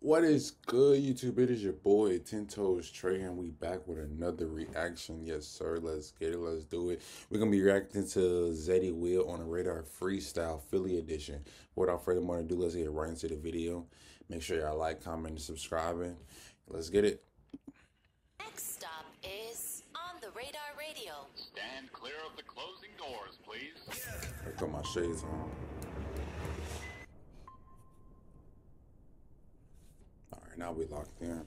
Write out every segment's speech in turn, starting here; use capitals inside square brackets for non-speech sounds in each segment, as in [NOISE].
What is good, YouTube? It is your boy Ten Toes Trey, and we back with another reaction. Yes, sir. Let's get it. Let's do it. We're gonna be reacting to Zeddy Will on the Radar Freestyle Philly Edition. Without further more ado, let's get right into the video. Make sure y'all like, comment, and subscribing. Let's get it. Next stop is on the Radar Radio. Stand clear of the closing doors, please. I got my shades on. Now we locked in.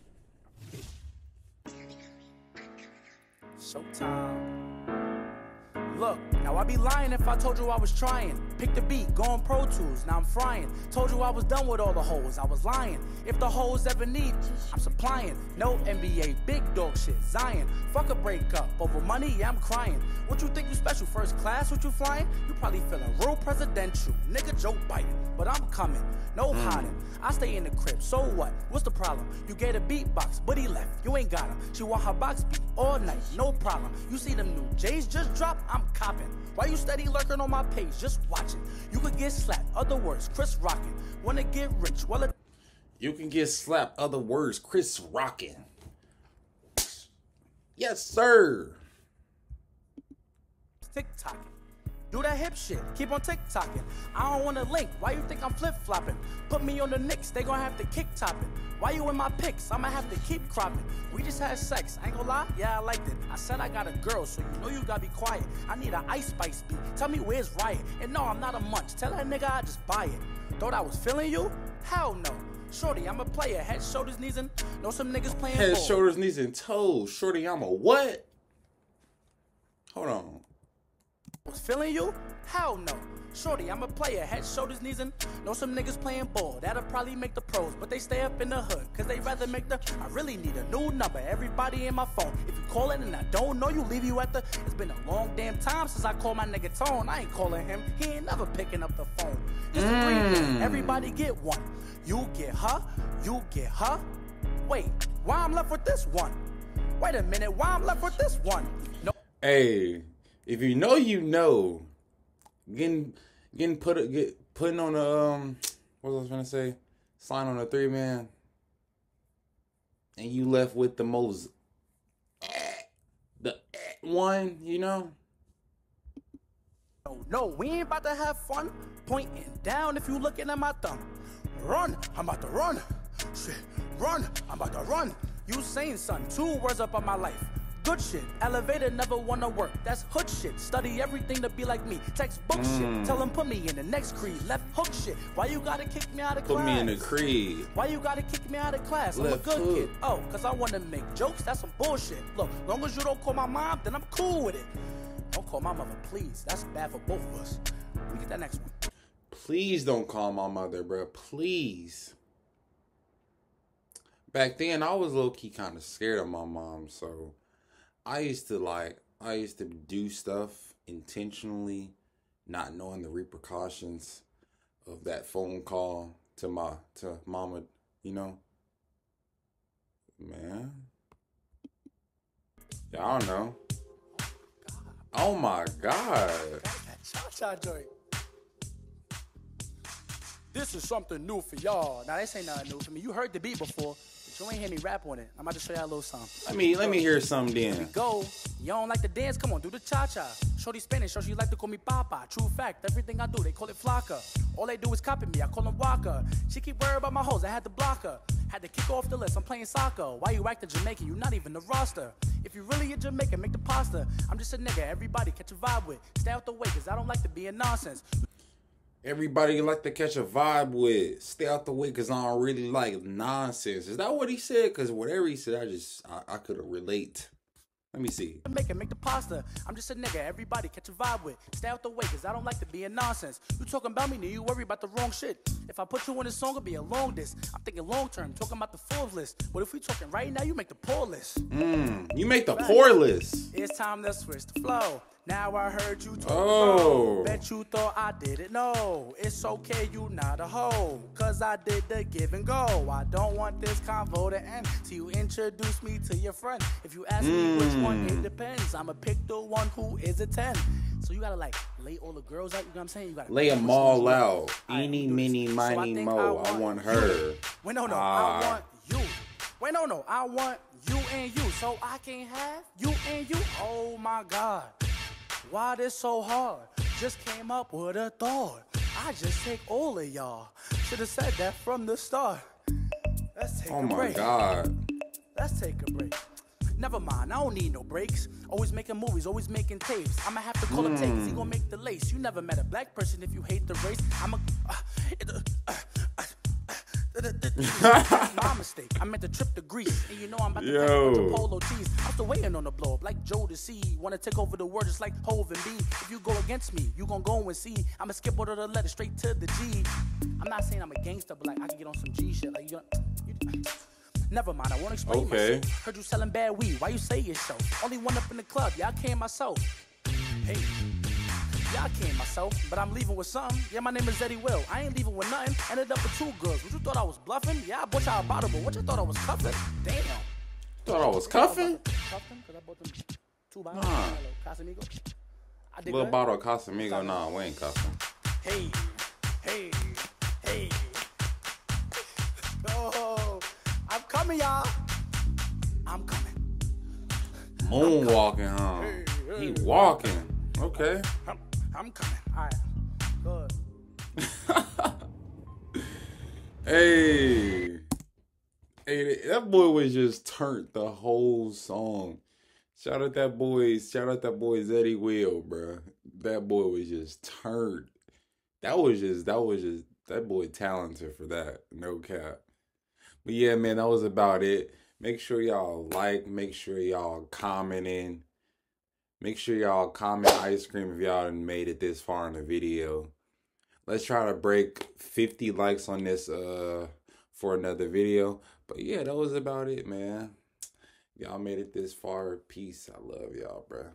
Showtime. Look, now I'd be lying if I told you I was trying. Pick the beat, go on Pro Tools, now I'm frying. Told you I was done with all the hoes, I was lying. If the hoes ever need, I'm supplying. No NBA, big dog shit, Zion. Fuck a breakup, over money, yeah, I'm crying. What you think you special, first class, what you flying? You probably feeling real presidential, nigga Joe Biden. But I'm coming, no mm. hiding. I stay in the crib, so what? What's the problem? You get a beatbox, but he left, you ain't got him. She want her box beat all night, no problem. You see them new J's just drop, I'm copping. Why you steady lurking on my page, just watching? You could get slapped, other words, Chris rockin'. Wanna get rich, well it You can get slapped. Other words, Chris Rockin. Yes, sir. TikToking. Do that hip shit. Keep on TikToking. I don't want to link. Why you think I'm flip flopping? Put me on the Knicks. They gonna have to kick topping. Why you in my pics? I'ma have to keep cropping. We just had sex. I ain't gonna lie. Yeah, I liked it. I said I got a girl, so you know you gotta be quiet. I need an Ice Spice beat. Tell me where's Riot. And no, I'm not a munch. Tell that nigga I just buy it. Thought I was feeling you? Hell no. Shorty, I'm a player. Head, shoulders, knees, and know some niggas playing Head, ball. shoulders, knees, and toes. Shorty, I'm a what? Hold on. Was feeling you? Hell no. Shorty, I'm a player, head, shoulders, knees, and know some niggas playing ball. That'll probably make the pros, but they stay up in the hood, cause they rather make the. I really need a new number, everybody in my phone. If you call it and I don't know you, leave you at the. It's been a long damn time since I called my nigga Tone. I ain't calling him, he ain't never picking up the phone. It's a three thing, mm. everybody get one. You get her, you get her. Wait, why I'm left with this one? Wait a minute, why I'm left with this one? No. Hey, if you know, you know. Getting getting put get putting on a um what was I gonna say? Sign on a three man. And you left with the most the one, you know? No, no, we ain't about to have fun. Pointing down if you looking at my thumb. Run, I'm about to run. Shit, run, I'm about to run. You saying son, two words up on my life. Good shit, elevator never wanna work. That's hood shit. Study everything to be like me. Textbook shit. Mm. Tell them put me in the next creed. Left hook shit. Why you gotta kick me out of Put class? Put me in the creed. Why you gotta kick me out of class? I'm a good hook. kid. Oh, cause I wanna make jokes? That's some bullshit. Look, long as you don't call my mom, then I'm cool with it. Don't call my mother, please. That's bad for both of us. Let me get that next one. Please don't call my mother, bro. Please. Back then, I was low key kind of scared of my mom, so I used to like, I used to do stuff intentionally, not knowing the repercussions of that phone call to my to mama. You know, man. Yeah, I don't know. Oh my god. Joint. This is something new for y'all. Now this ain't nothing new for me. You heard the beat before, you ain't hear me rap on it. I'm about to show y'all a little something. Let me let me hear something then. Go. You don't like to dance? Come on, do the cha-cha. Shorty Spanish, so she like to call me Papa. True fact, everything I do, they call it Flocka. All they do is copy me, I call them Waka. She keep worried about my hoes, I had to block her. Had to kick off the list, I'm playing soccer. Why you acting Jamaican? You not even the roster. If you really a Jamaican, make the pasta. I'm just a nigga, everybody catch a vibe with. Stay out the way, cause I don't like to be in nonsense. Everybody you like to catch a vibe with. Stay out the way because I don't really like nonsense. Is that what he said? Because whatever he said, I just I, I could relate. Let me see. Make it, make the pasta. I'm just a nigga, everybody catch a vibe with. Stay out the way, cause I don't like to be in nonsense. You talking about me, then you worry about the wrong shit. If I put you in a song, it'll be a long disc. I'm thinking long term, talking about the Forbes list. But if we talking right now, you make the poor list. Mm, you make the poor list. It's time to switch the flow. Now I heard you talk. Oh. Bet you thought I didn't know. It's okay, you not a hoe. Cause I did the give and go. I don't want this convo to end till you introduce me to your friend. If you ask me which one, it depends. I'ma pick the one who is a 10. So you gotta like lay all the girls out, you know what I'm saying? You gotta Lay them all out. Eeny, meeny, miny, think mo. I want her. Wait, no, no, Ah. I want you. Wait, no, no, I want you and you. So I can't have you and you. Oh my God. Why this so hard? Just came up with a thought. I just take all of y'all. Should have said that from the start. Let's take Oh a my god. Let's take a break. Never mind, I don't need no breaks. Always making movies, always making tapes. I'ma have to call him tape, 'cause he gon' make the lace. You never met a black person if you hate the race. I'm a. Uh, it, uh, uh, uh, uh, [LAUGHS] my mistake. I meant to trip to Greece, and you know I'm about to pack a Yo. of polo tees. I'm still waiting on the blow up, like Joe to see. Wanna take over the world just like Hov and B. If you go against me, you gon' go and see. I'ma skip of the letter straight to the G. I'm not saying I'm a gangster, but like I can get on some G shit. Like you, you Never mind, I won't explain Okay. myself. Heard you selling bad weed. Why you say yourself? Only one up in the club. Yeah, I came myself. Hey. Yeah, I came myself, but I'm leaving with something. Yeah, my name is Zeddy Will. I ain't leaving with nothing. Ended up with two girls. What you thought I was bluffing? Yeah, I bought y'all a bottle, but what you thought I was cuffing? Damn. Thought I was cuffing? Cuffing? Cause I bought them two bottles. Nah. Casamigo. I did Little good. bottle of Casamigo. Nah, we ain't cuffing. Hey, hey, hey. [LAUGHS] Oh, I'm coming, y'all. I'm coming. Moonwalking, huh? He walking. Okay. I'm, I'm coming. All right. Good. [LAUGHS] Hey. Hey, that boy was just turned the whole song. Shout out that boy, shout out that boy Zeddy Will, bro. That boy was just turned. That was just, that was just, that boy talented for that. No cap. But yeah, man, that was about it. Make sure y'all like, make sure y'all commenting. Make sure y'all comment ice cream if y'all made it this far in the video. Let's try to break 50 likes on this uh for another video. But yeah, that was about it, man. Y'all made it this far. Peace. I love y'all, bruh.